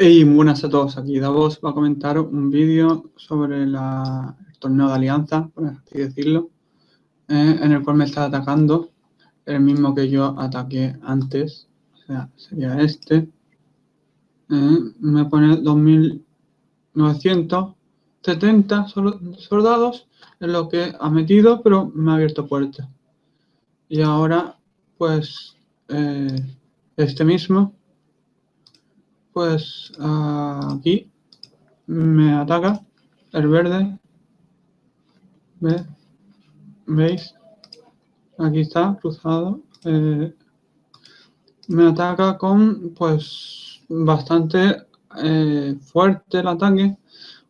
Hey, buenas a todos, aquí Davos va a comentar un vídeo sobre el torneo de alianza, por así decirlo, eh, en el cual me está atacando el mismo que yo ataqué antes, o sea, sería este. Eh, me pone 2970 soldados, es lo que ha metido, pero me ha abierto puertas. Y ahora, pues, eh, este mismo pues aquí me ataca el verde. ¿Veis? Aquí está cruzado. Eh, me ataca con pues bastante eh, fuerte el ataque.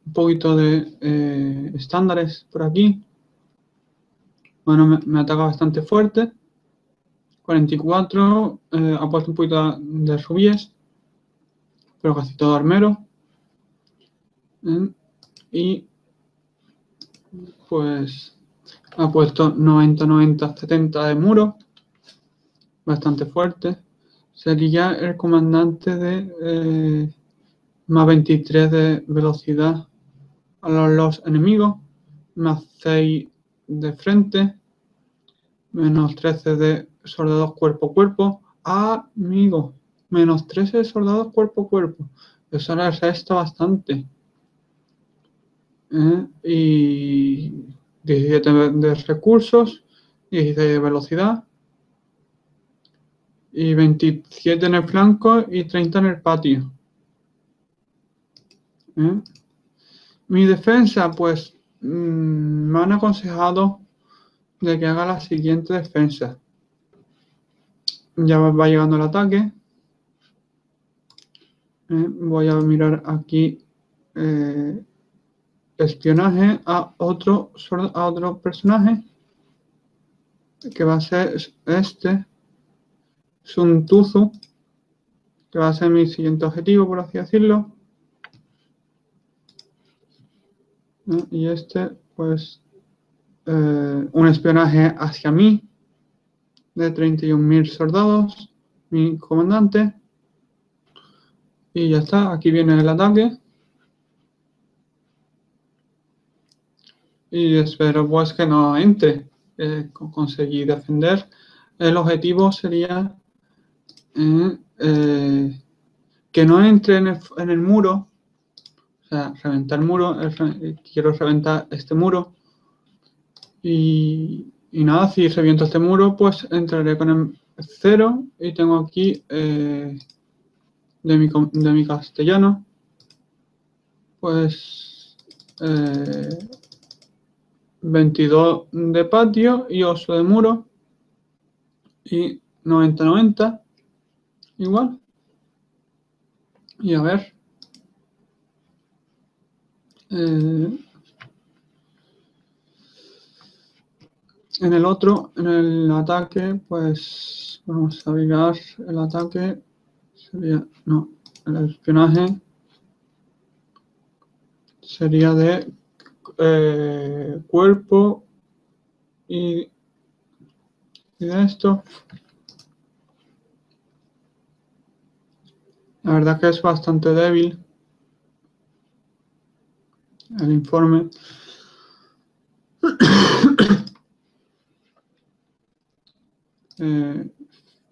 Un poquito de eh, estándares por aquí. Bueno, me, ataca bastante fuerte. 44. ha puesto un poquito de rubíes pero casi todo armero. Y pues ha puesto 90, 90, 70 de muro, bastante fuerte. Sería el comandante de eh, más 23 de velocidad a los, enemigos, más 6 de frente, menos 13 de soldados cuerpo a cuerpo. Amigos, menos 13 soldados cuerpo a cuerpo. Eso le resta bastante. ¿Eh? Y 17 de recursos, 16 de velocidad, y 27 en el flanco y 30 en el patio. ¿Eh? Mi defensa, pues mm, me han aconsejado de que haga la siguiente defensa. Ya va llegando el ataque. Eh, voy a mirar aquí eh, espionaje a otro, a otro personaje que va a ser este Suntuzu que va a ser mi siguiente objetivo por así decirlo. Eh, y este pues un espionaje hacia mí de 31.000 soldados mi comandante y ya está, aquí viene el ataque. Y espero pues que no entre. Eh, conseguir defender. El objetivo sería eh, eh, que no entre en el, muro. O sea, reventar el muro. quiero reventar este muro. Y, y, nada, si reviento este muro, pues entraré con el cero. Y tengo aquí de mi, de mi castellano, pues 22 eh, de patio y 8 de muro y 90-90 igual. Y a ver. Eh, en el otro, en el ataque, pues vamos a mirar el ataque sería, no, el espionaje sería de eh, cuerpo y, y de esto. La verdad que es bastante débil el informe. eh,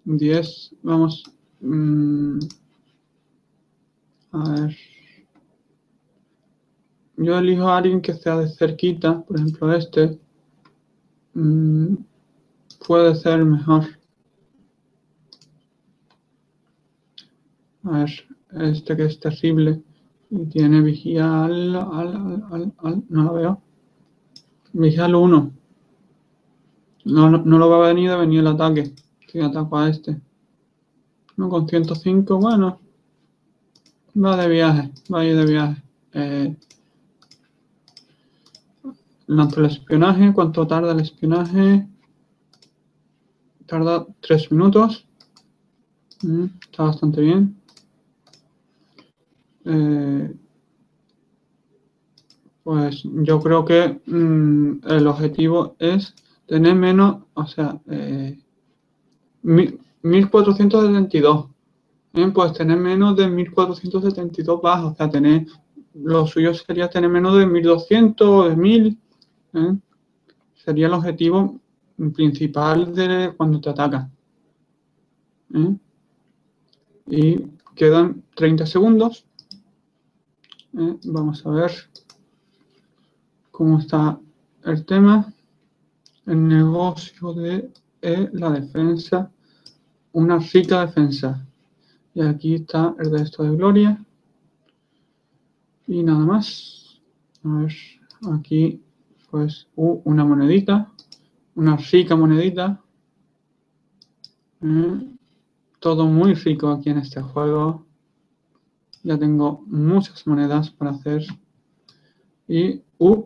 10, vamos Mm, a ver. Yo elijo a alguien que sea de cerquita, por ejemplo este. Mm, puede ser mejor. A ver, este que es terrible. Y tiene vigía al, no lo veo. Vigía al 1. No, no, lo va a venir de venir el ataque. Si ataco a este. No, con 105, bueno. Va de viaje, va de viaje. Eh, lanzo el espionaje. ¿Cuánto tarda el espionaje? Tarda 3 minutos. Mm, está bastante bien. Eh, pues yo creo que mm, el objetivo es tener menos, o sea, eh, 1472. ¿eh? pues tener menos de 1472 bajas, o sea, tener, lo suyo sería tener menos de 1200 o de 1000, ¿eh? sería el objetivo principal de cuando te ataca. ¿eh? Y quedan 30 segundos. Vamos a ver cómo está el tema. El negocio de la defensa, una rica defensa. Y aquí está el resto de Gloria. Y nada más. A ver, aquí pues uh, una monedita. Una rica monedita. Eh, todo muy rico aquí en este juego. Ya tengo muchas monedas para hacer. Y uh,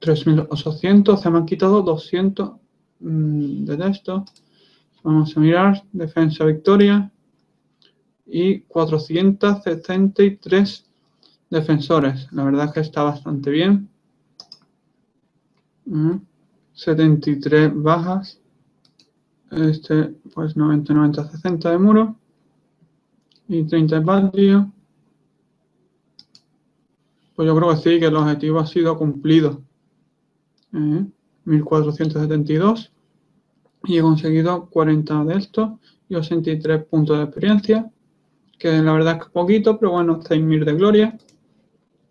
3800. Se me han quitado 200 mm, de esto. Vamos a mirar. Defensa victoria y 473 defensores. La verdad es que está bastante bien. 73 mm. bajas. Este, pues 90, 90, 60 de muro. Y 30 de patio. Pues yo creo que sí, que el objetivo ha sido cumplido. 1472. Y he conseguido 40 de estos y 83 puntos de experiencia que la verdad es que poquito, pero bueno, 6.000 de gloria.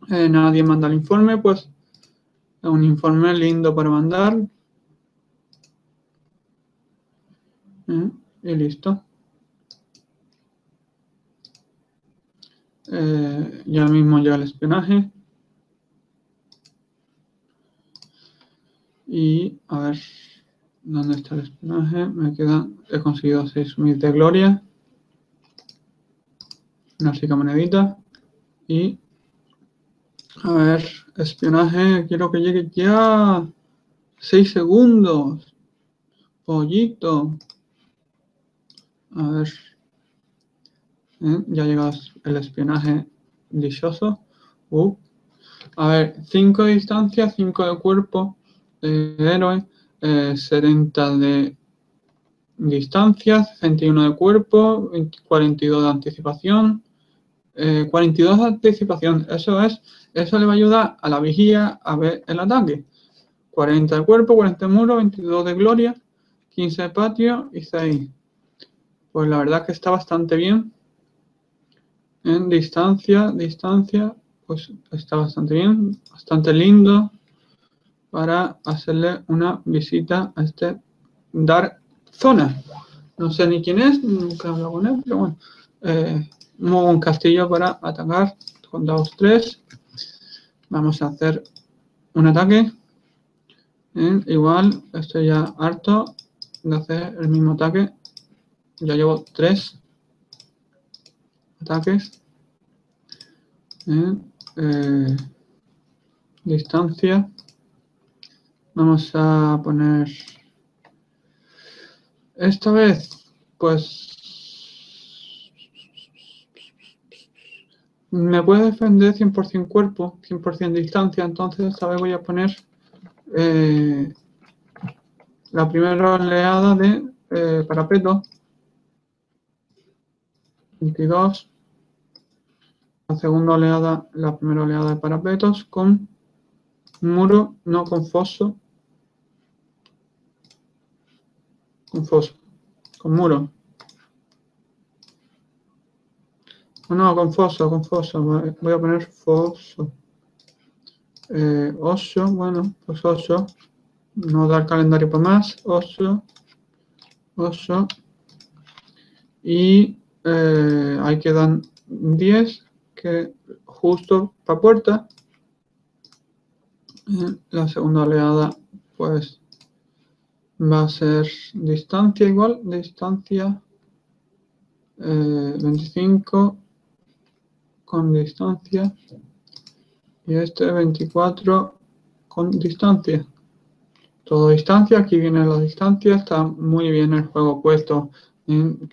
Eh, nadie manda el informe, pues es un informe lindo para mandar. Eh, y listo. Eh, ya mismo llega el espionaje. Y a ver, ¿dónde está el espionaje? Me queda, he conseguido 6.000 de gloria. Una chica monedita. Y a ver, espionaje, quiero que llegue ya. 6 segundos. Pollito. A ver. ¿Eh? ya llega el espionaje dichoso. Uh. a ver, 5 de distancia 5 de cuerpo de héroe eh, 70 de distancia 61 de cuerpo 42 de anticipación 42 eh, de anticipación, eso es, eso le va a ayudar a la vigía a ver el ataque. 40 de cuerpo, 40 de muro, 22 de gloria, 15 de patio y 6. Pues la verdad que está bastante bien. En distancia, distancia, pues está bastante bien, bastante lindo para hacerle una visita a este Dark Zona. No sé ni quién es, nunca he hablado con él, pero bueno. Eh, muevo un castillo para atacar con 2, 3. Vamos a hacer un ataque. igual, estoy ya harto de hacer el mismo ataque. Ya llevo 3 ataques. Eh, distancia. Vamos a poner... Esta vez, pues me puede defender 100% cuerpo, 100% distancia, entonces esta vez voy a poner eh, la primera oleada de eh, parapeto, 22, la segunda oleada, la primera oleada de parapetos con muro, no con foso, con foso, con muro. No, con foso, con foso. Voy a poner foso. Eh, oso, bueno, pues oso. No dar calendario para más. Oso. Oso. Y eh, ahí quedan 10 que justo para puerta. Eh, la segunda oleada, pues va a ser distancia igual, distancia 25 con distancia y este 24 con distancia. Todo distancia, aquí viene la distancia, está muy bien el juego puesto,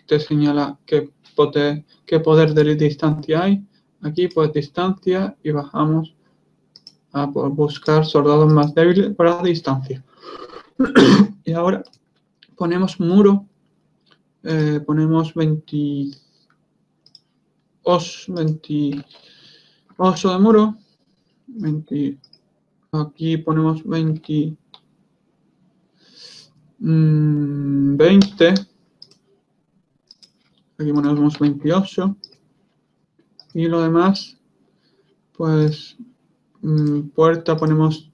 te señala qué poder, qué poder de distancia hay. Aquí pues distancia y bajamos a buscar soldados más débiles para distancia. y ahora ponemos muro, eh, ponemos 20 28 de muro. 20, aquí ponemos 20, 20. Mm, aquí ponemos 28. Y lo demás, pues mm, puerta ponemos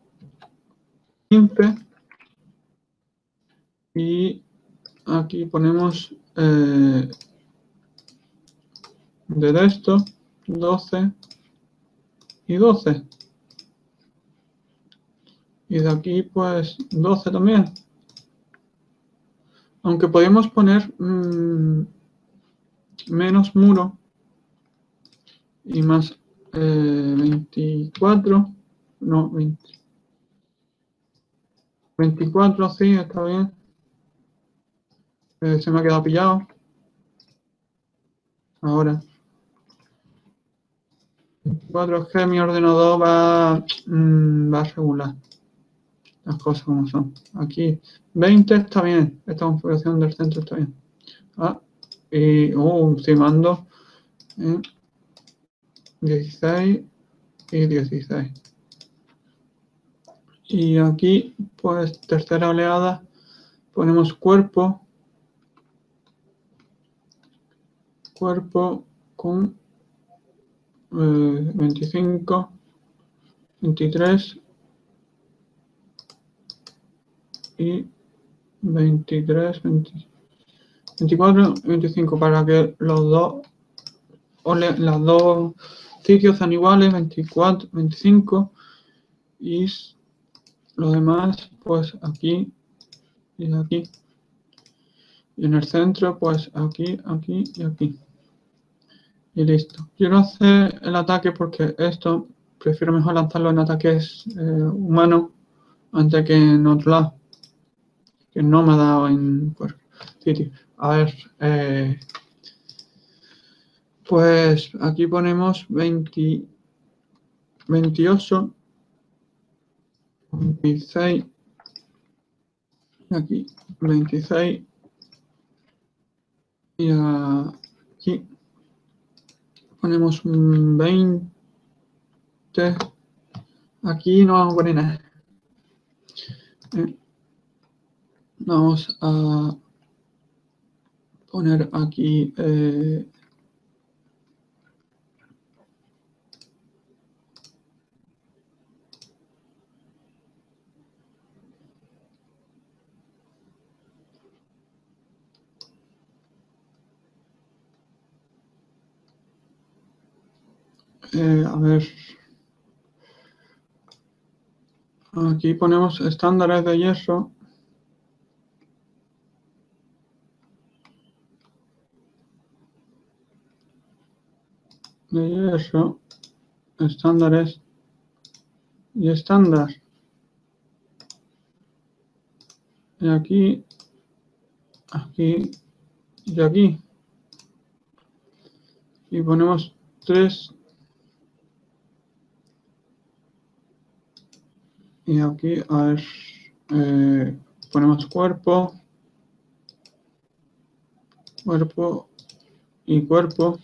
15. Y aquí ponemos eh, de esto 12 y 12. Y de aquí pues 12 también. Aunque podemos poner mm, menos muro y más 24, eh, no, 20. 24, sí, está bien. Eh, se me ha quedado pillado. Ahora. 24 es que mi ordenador va, mm, va las cosas como son. Aquí 20 está bien, esta configuración del centro está bien. Ah, y uh, mando 16 y 16. Y aquí, pues, tercera oleada, ponemos cuerpo. Cuerpo con 25, 23 y 23, 24, 25 para que los dos, las dos sitios sean iguales, 24, 25 y lo demás pues aquí y aquí. Y en el centro pues aquí, aquí y aquí. Y listo. Quiero hacer el ataque porque esto prefiero mejor lanzarlo en ataques eh, humanos antes que en otro lado que no me ha dado en. A ver, eh, pues aquí ponemos 20, 28, 26, aquí 26 y aquí ponemos 20, aquí no vamos a poner nada. Eh, Vamos a poner aquí eh, eh, a ver, aquí ponemos estándares de hierro de eso, estándares y estándar. Y aquí, aquí y aquí. Y ponemos tres. Y aquí, a ver, eh, ponemos cuerpo, cuerpo y cuerpo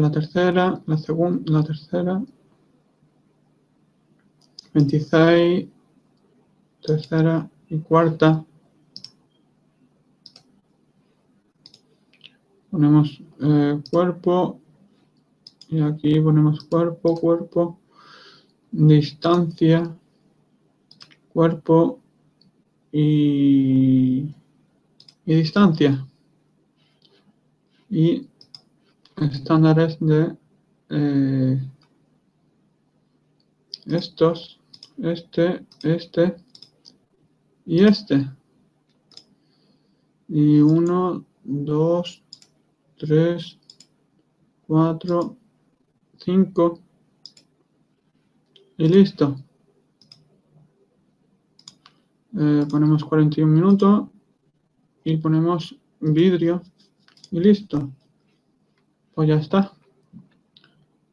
la tercera, la segunda, la tercera. 26, tercera y cuarta. Ponemos eh, cuerpo y aquí ponemos cuerpo, cuerpo, distancia, cuerpo y, distancia. Y estándares de eh, estos, este, este y este. Y uno, dos, tres, cuatro, cinco. Y listo. Eh, ponemos 41 minutos y ponemos vidrio y listo pues ya está.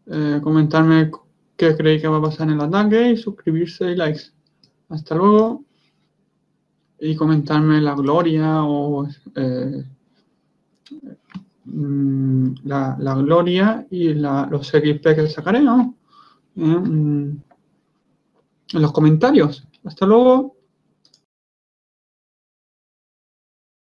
Eh, comentarme qué creéis que va a pasar en el ataque y suscribirse y likes. Hasta luego. Y comentarme la gloria o eh, mm, la, gloria y los XP que sacaré, ¿no? Mm, en los comentarios. Hasta luego.